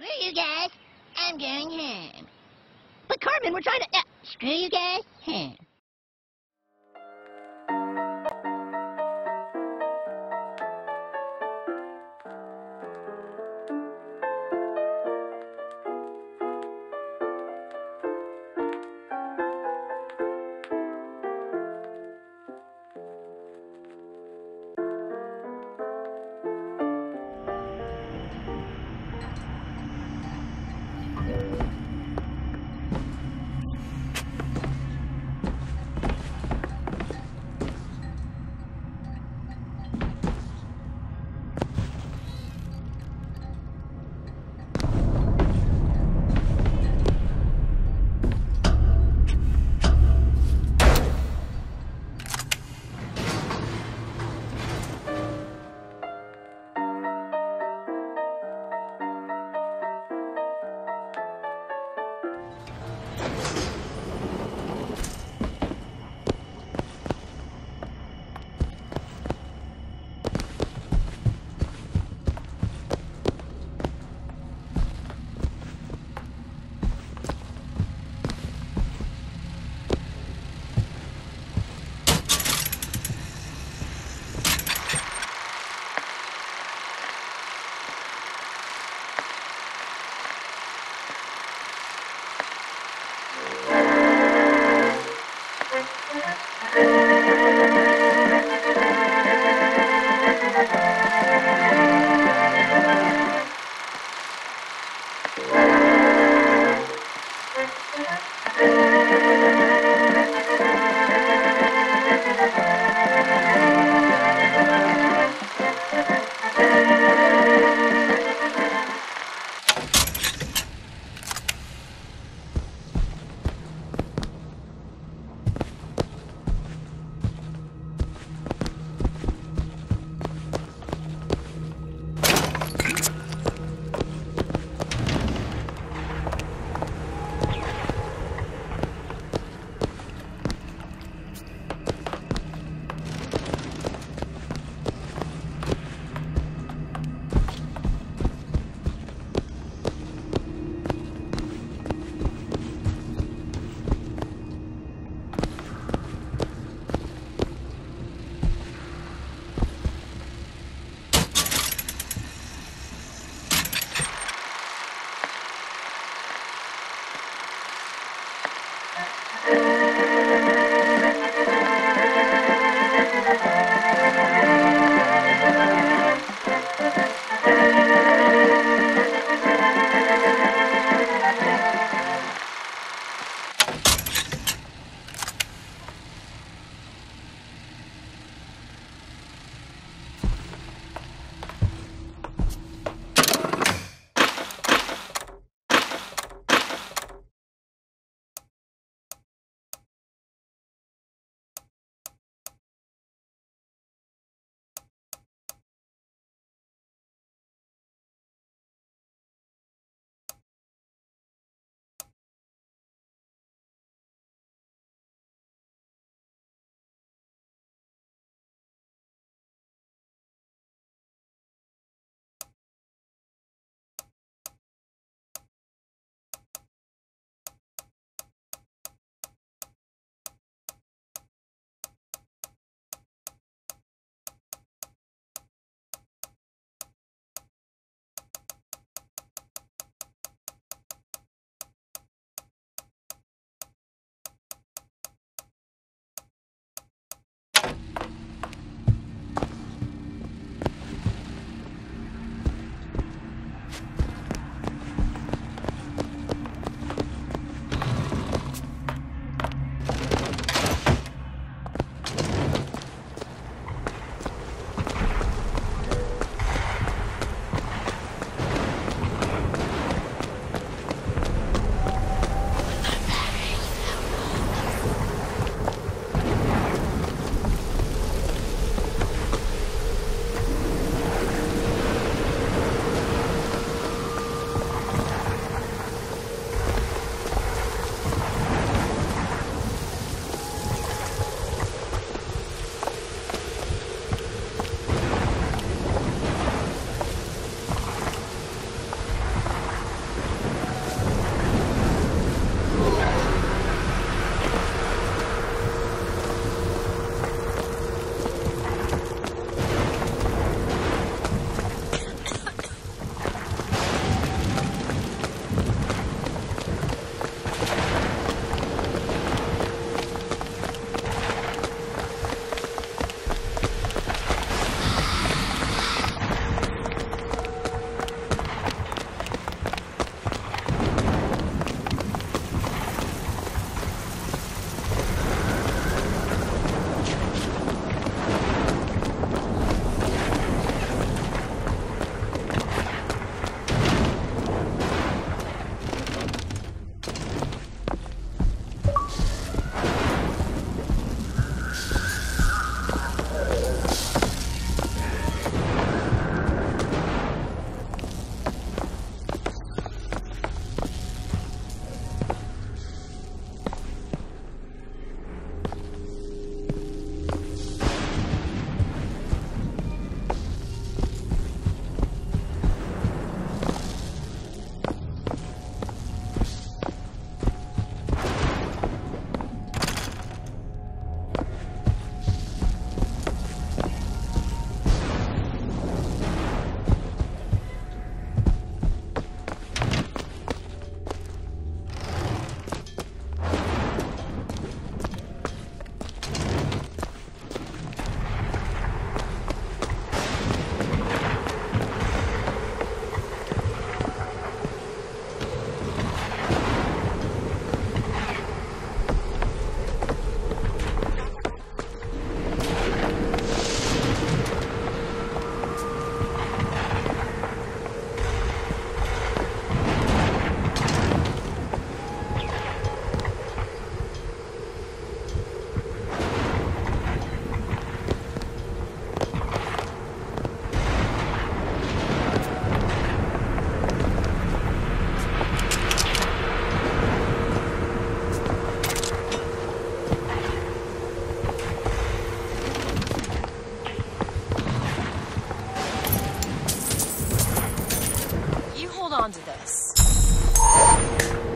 Screw you guys. I'm going home. But Cartman, we're trying to. Uh, screw you guys. Home.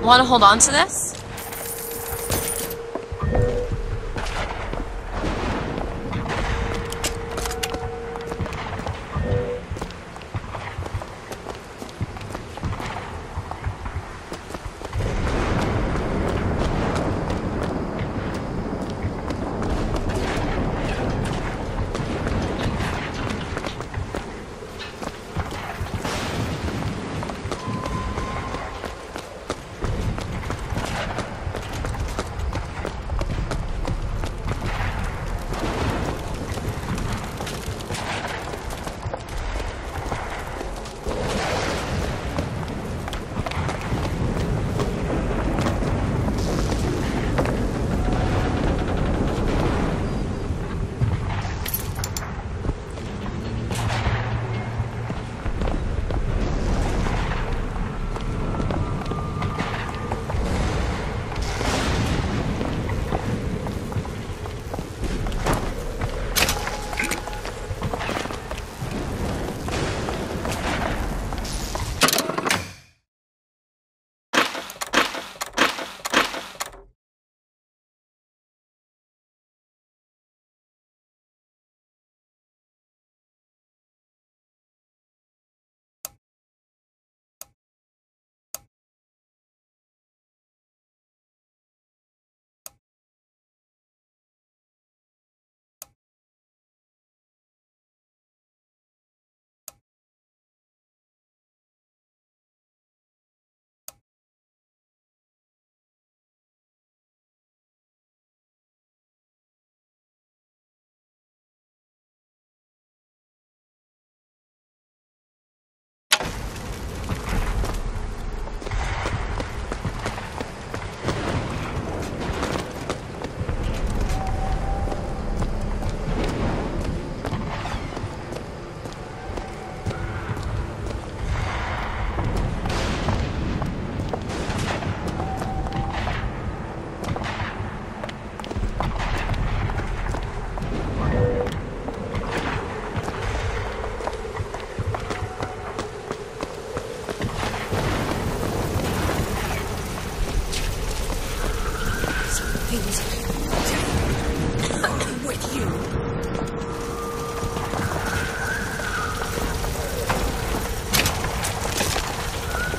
Want to hold on to this?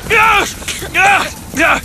Ja! Ja! Ja!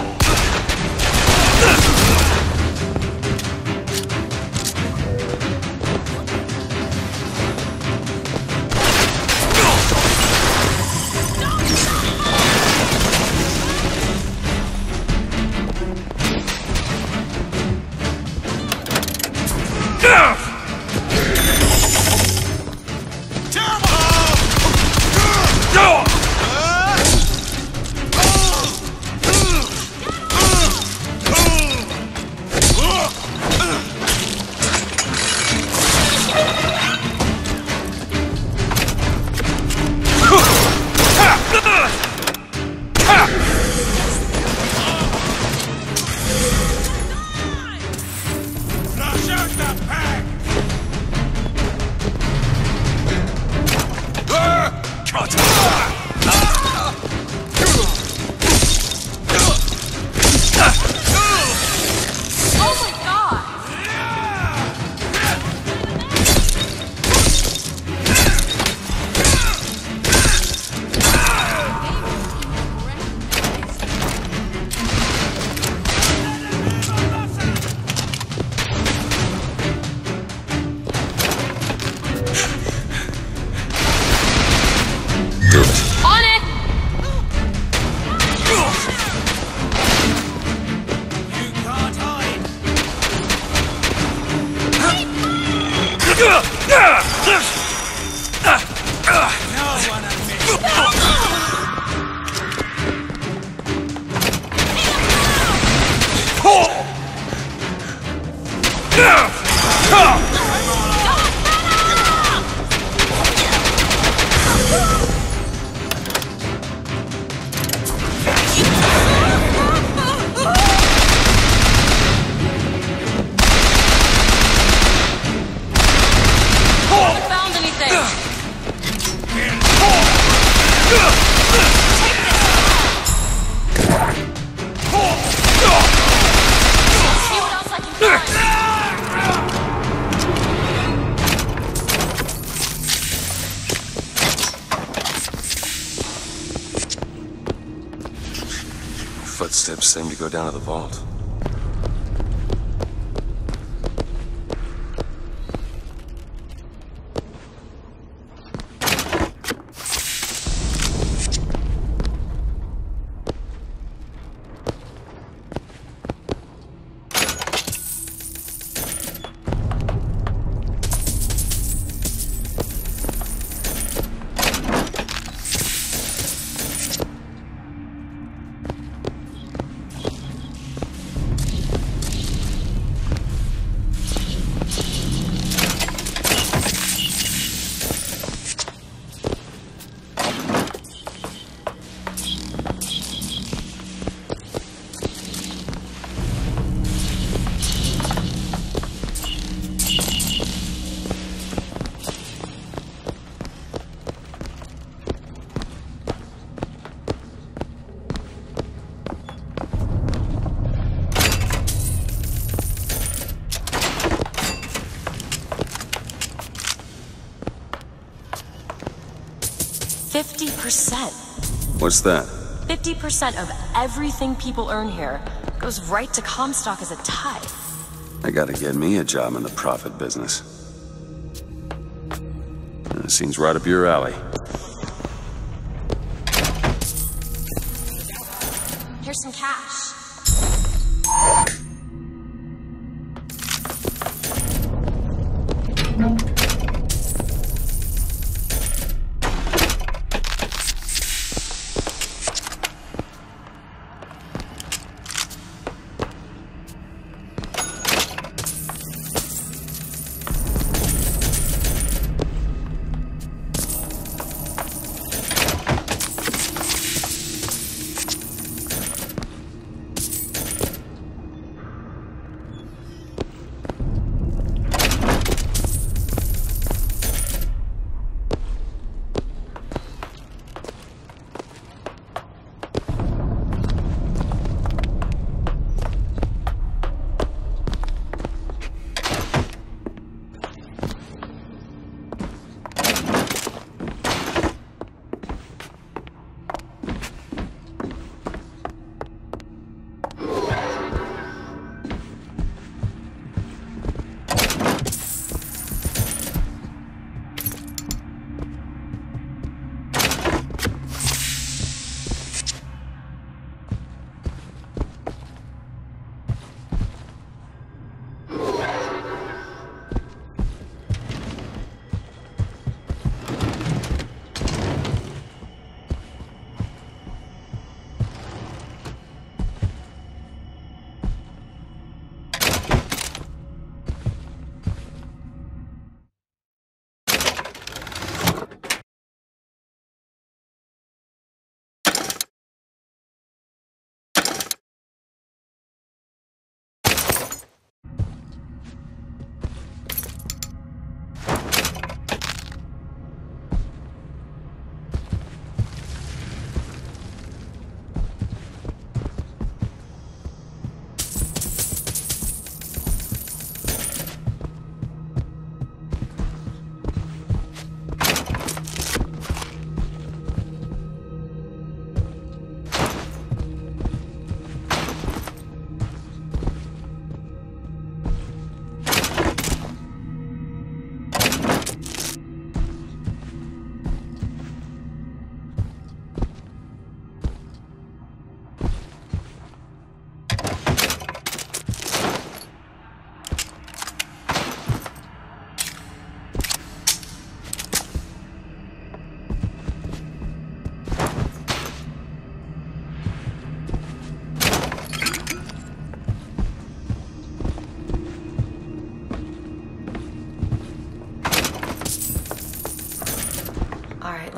down to the vault. Fifty percent. What's that? 50% of everything people earn here goes right to Comstock as a tithe. I gotta get me a job in the profit business. Uh, seems right up your alley.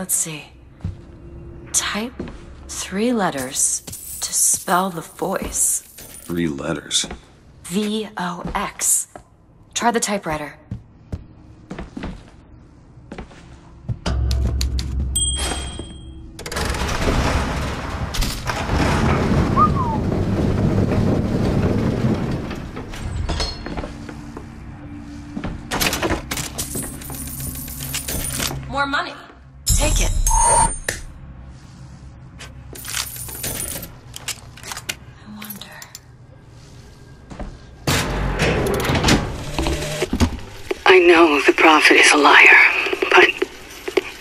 Let's see. Type three letters to spell the voice. Three letters. V O X. Try the typewriter. Prophet is a liar, but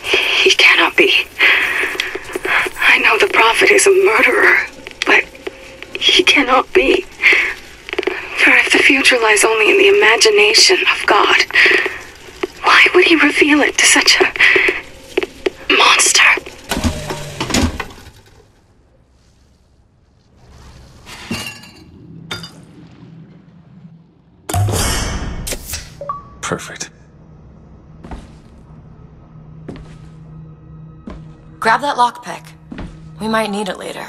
he cannot be. I know the prophet is a murderer, but he cannot be. For if the future lies only in the imagination of God, why would he reveal it to such a Grab that lockpick. We might need it later.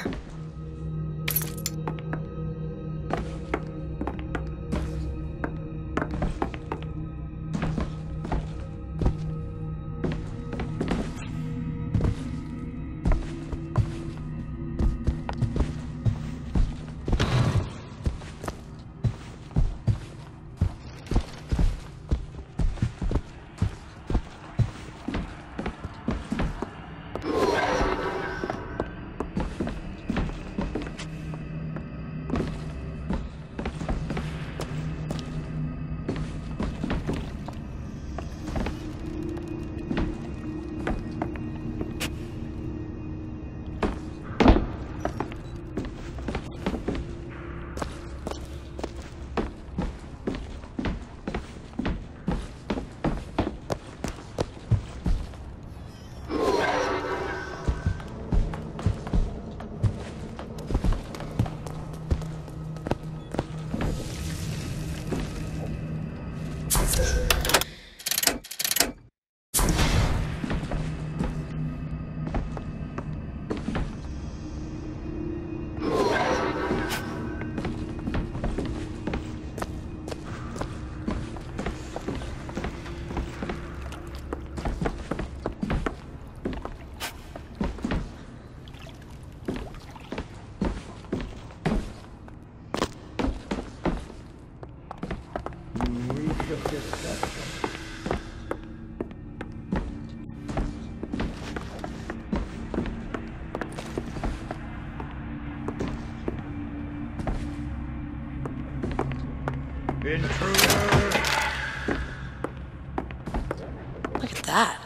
Intruder! Look at that.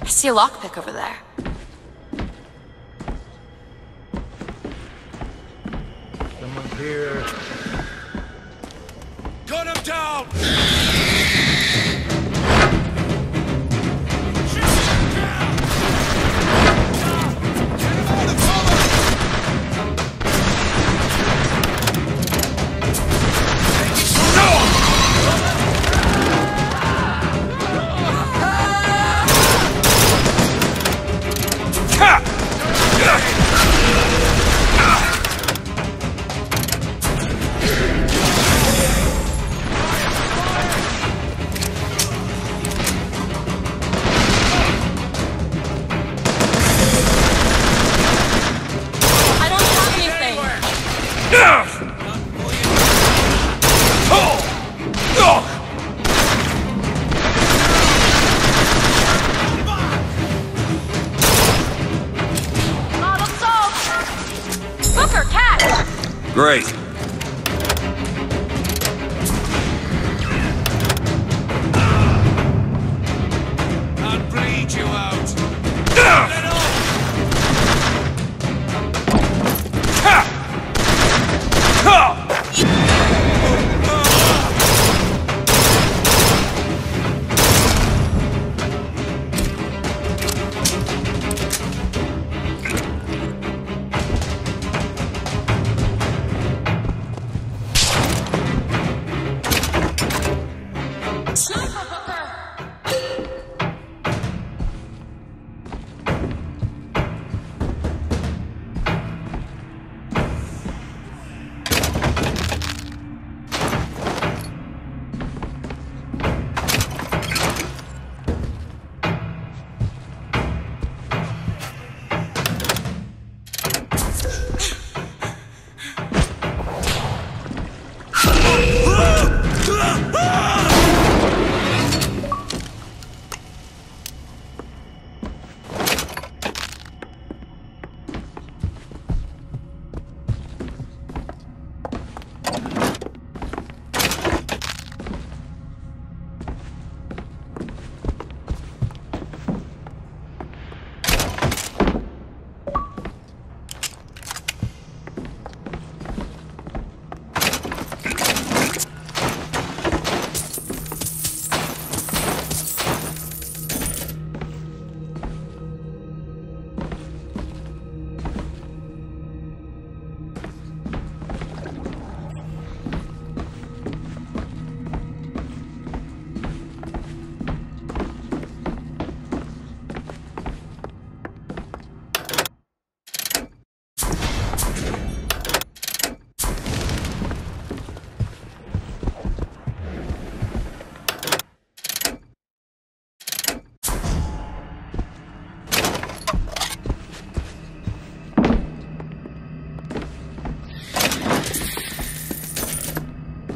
I see a lockpick over there. Someone's here. Gun him down!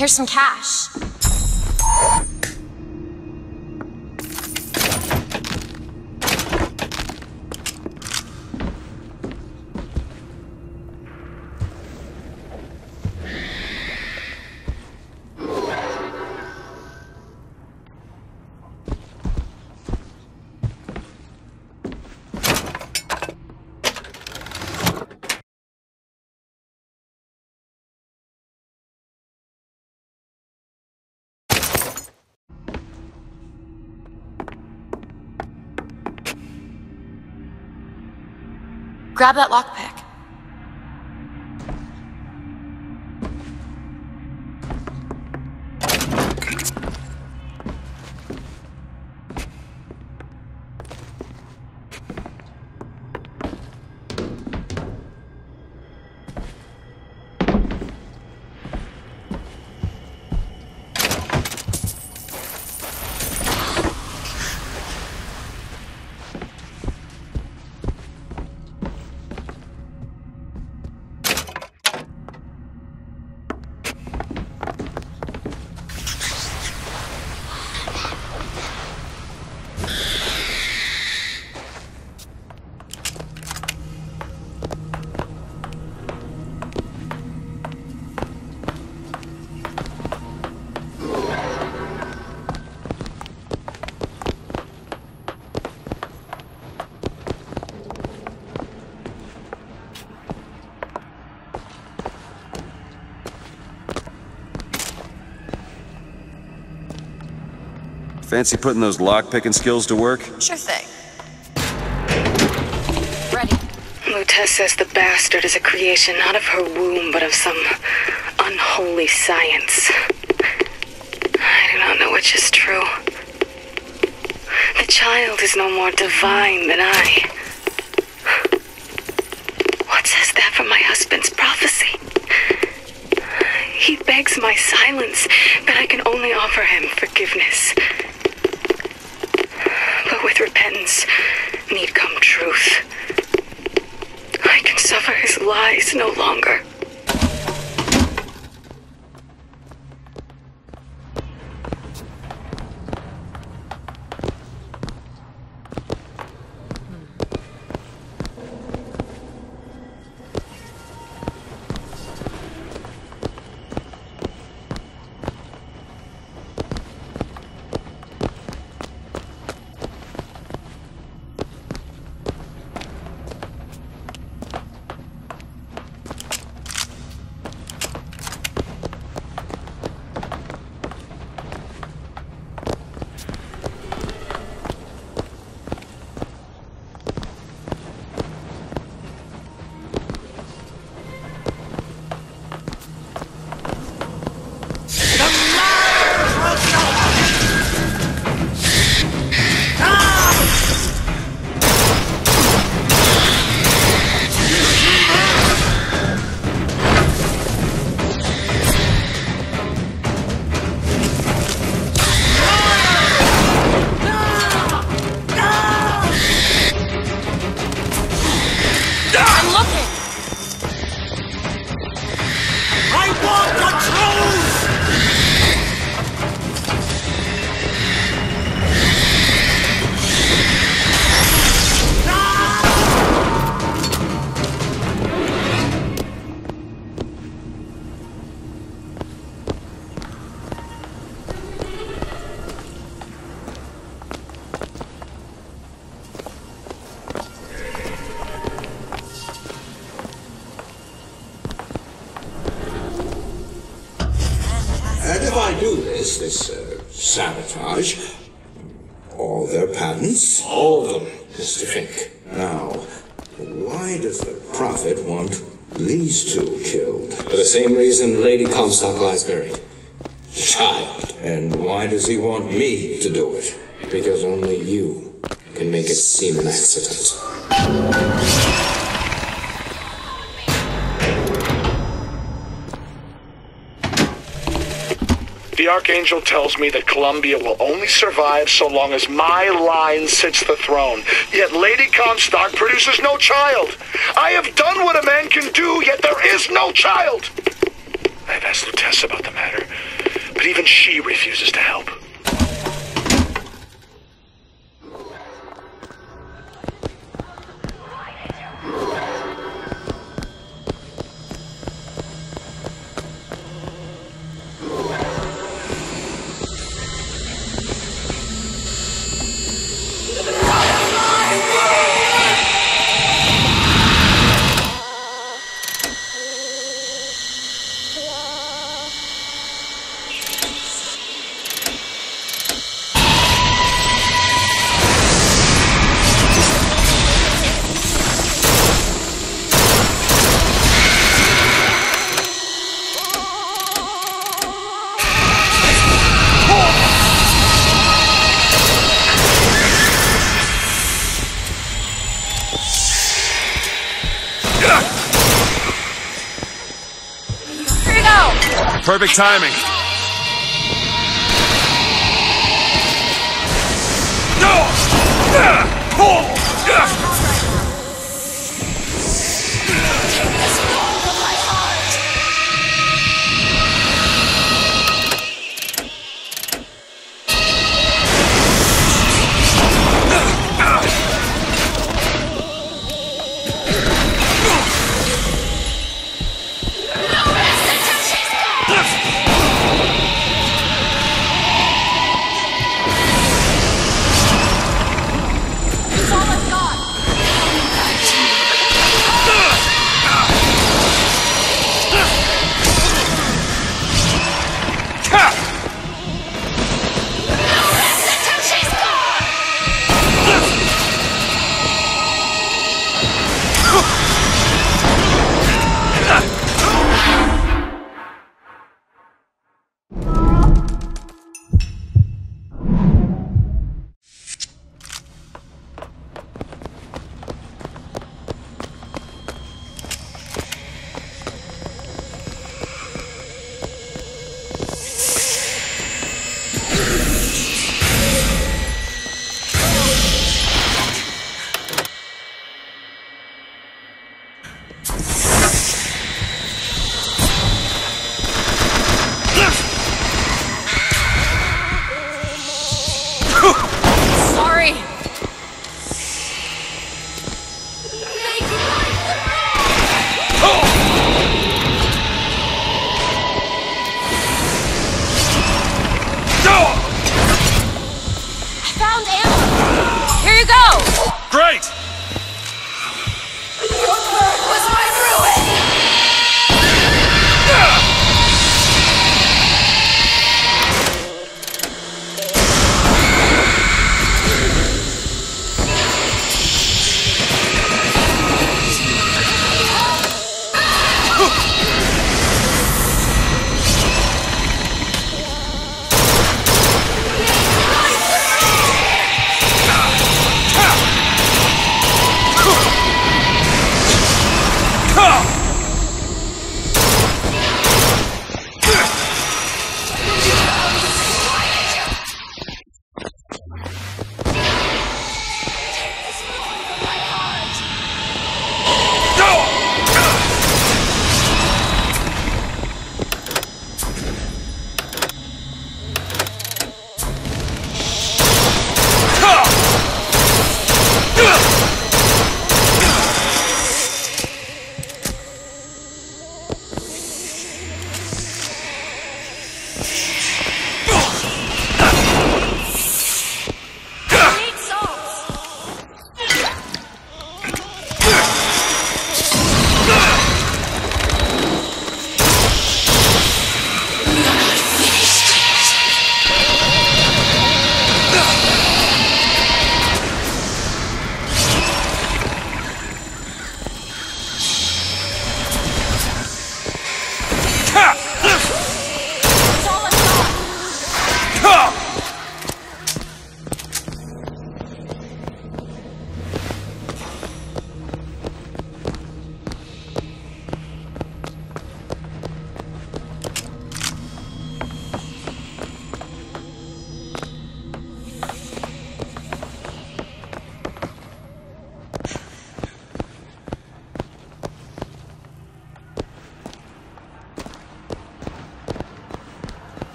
Here's some cash. Grab that lockpick. Fancy putting those lock-picking skills to work? Sure thing. Ready. Lutece says the bastard is a creation not of her womb, but of some unholy science. I do not know which is true. The child is no more divine than I. What says that from my husband's prophecy? He begs my silence, but I can only offer him forgiveness. Need come truth. I can suffer his lies no longer. Comstock lies buried. Child. And why does he want me to do it? Because only you can make it seem an accident. The Archangel tells me that Columbia will only survive so long as my line sits the throne. Yet Lady Comstock produces no child. I have done what a man can do, yet there is no child. I've asked Lutece about the matter, but even she refuses to help. Perfect timing.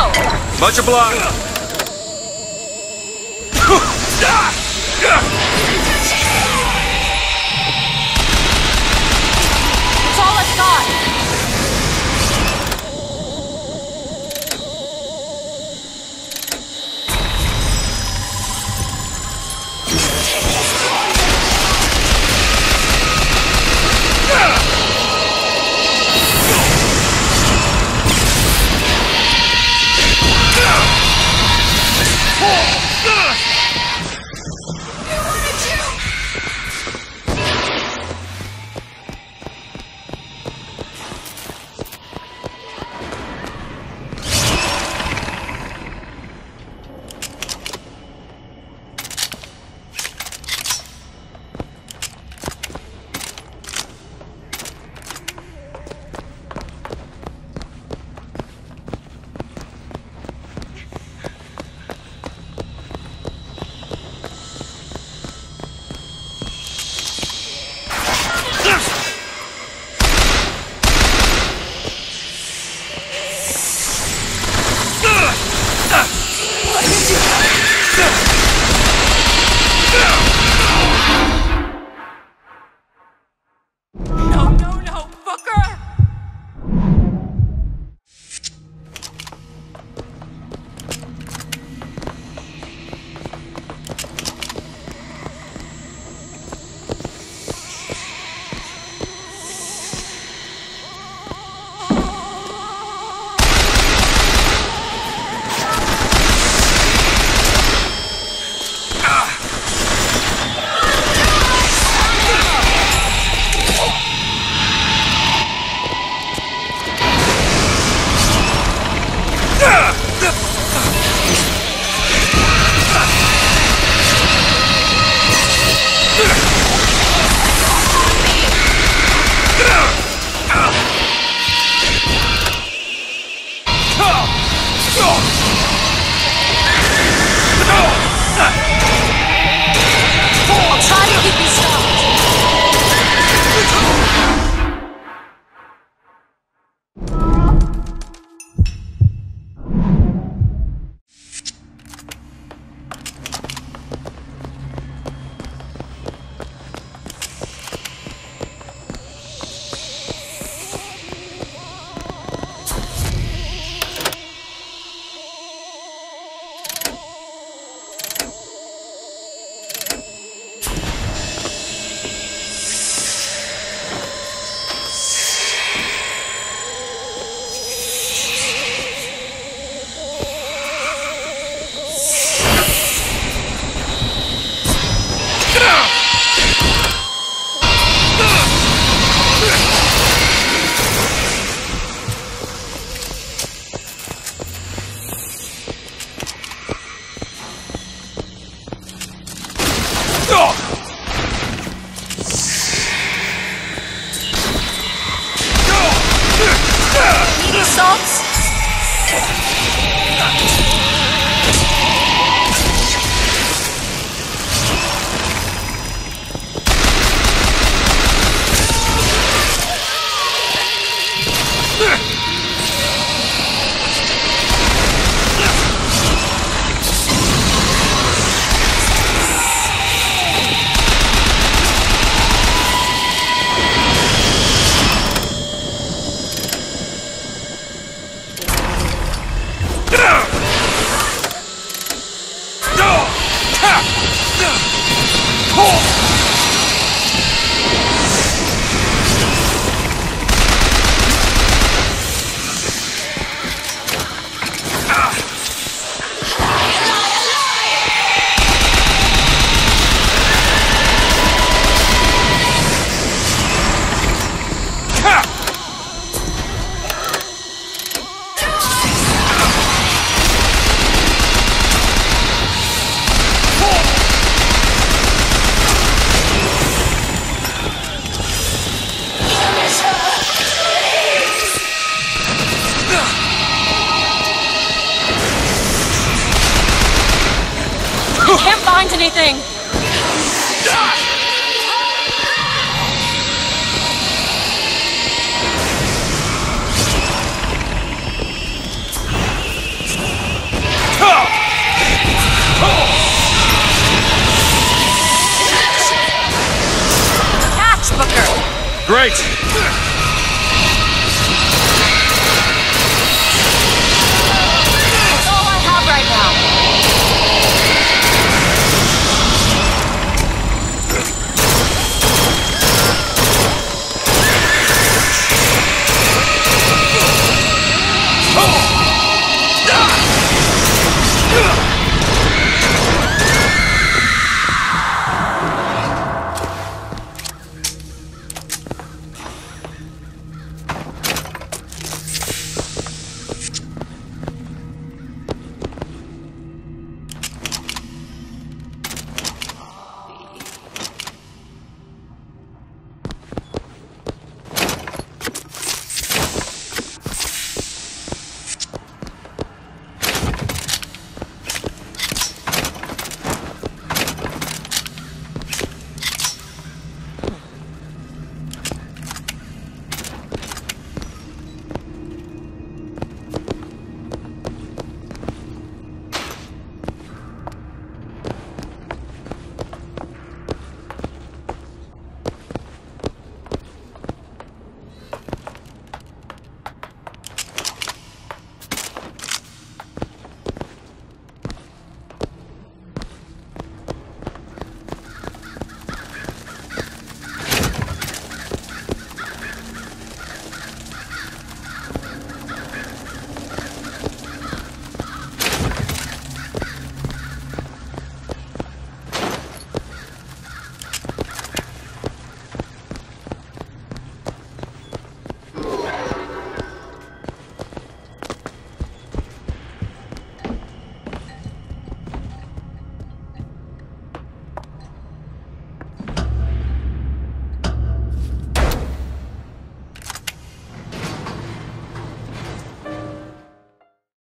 Go! Much obliged.